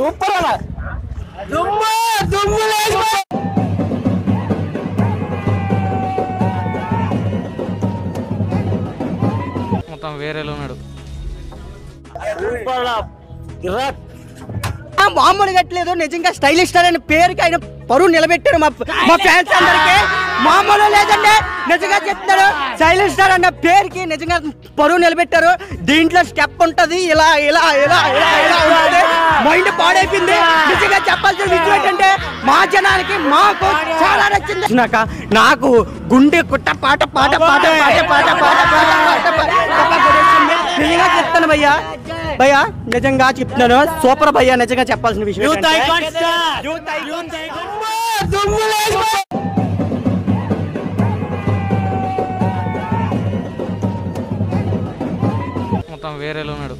Super అలా దుమ్ము దుమ్ము మొత్తం వేరేలో ఉన్నాడు సూపర్ మామూలుగా కట్టలేదు నిజంగా స్టైలిష్ స్టార్ అనే పేరుకి ఆయన పరువు నిలబెట్టారు మా మా ఫ్యాన్స్ అందరికి మామూలు లేదండి నిజంగా చెప్తారు స్టైలిష్ స్టార్ అన్న పేరుకి నిజంగా పరువు నిలబెట్టారు దీంట్లో స్టెప్ ఉంటది ఇలా ఇలా ఇలా ఇలా ఇలా ఉంటుంది మైండ్ పాడైపోయింది నిజంగా చెప్పాల్సిన విషయం ఏంటంటే మా జనానికి మాకు చాలా నచ్చింది నాక నాకు గుండె కుట్ట పాట పాట పాట పాట పాట పాట పాట. నిజంగా చెప్తాను భయ్యా భయ్యా నిజంగా చెప్తున్నాను సూపర్ భయ్యా నిజంగా చెప్పాల్సిన విషయం మొత్తం వేరేలో ఉన్నాడు